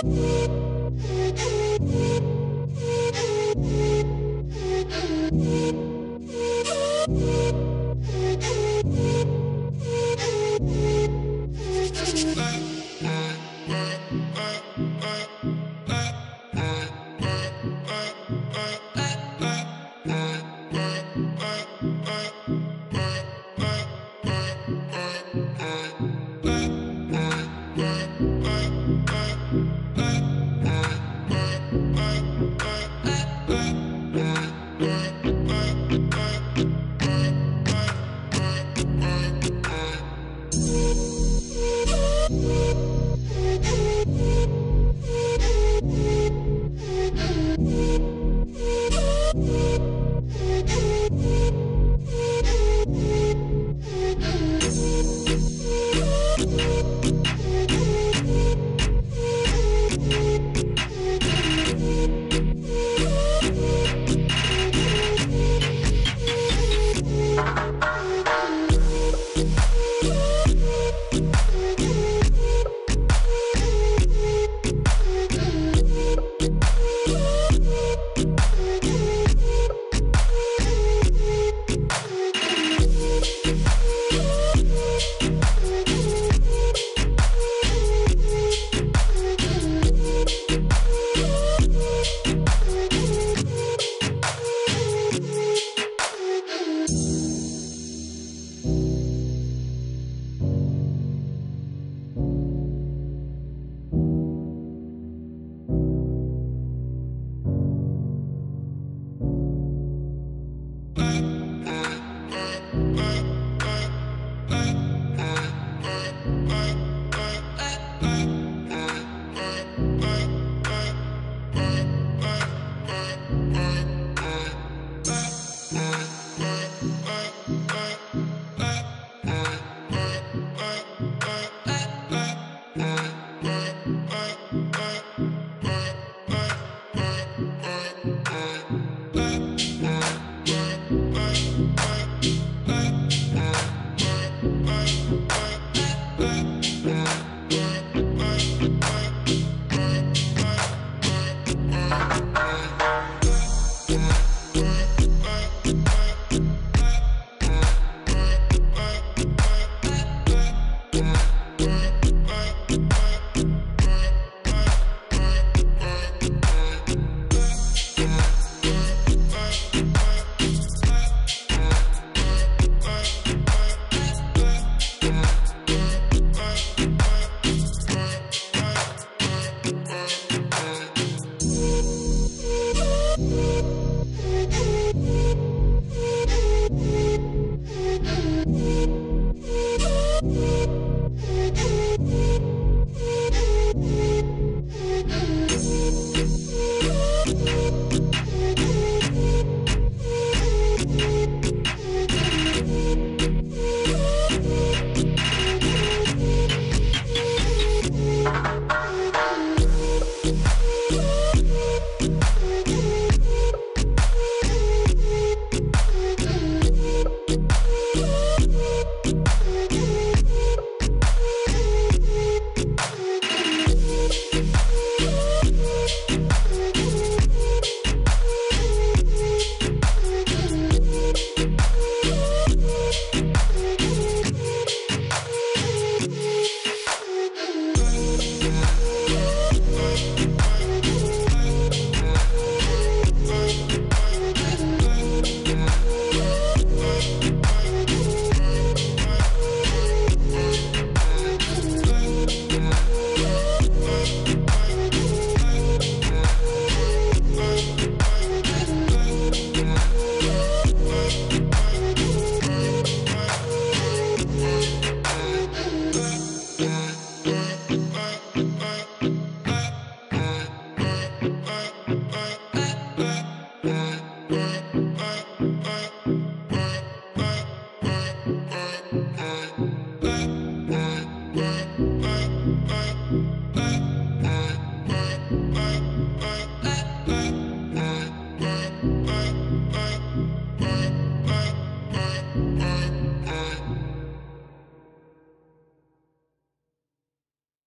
Thank you. Thank uh.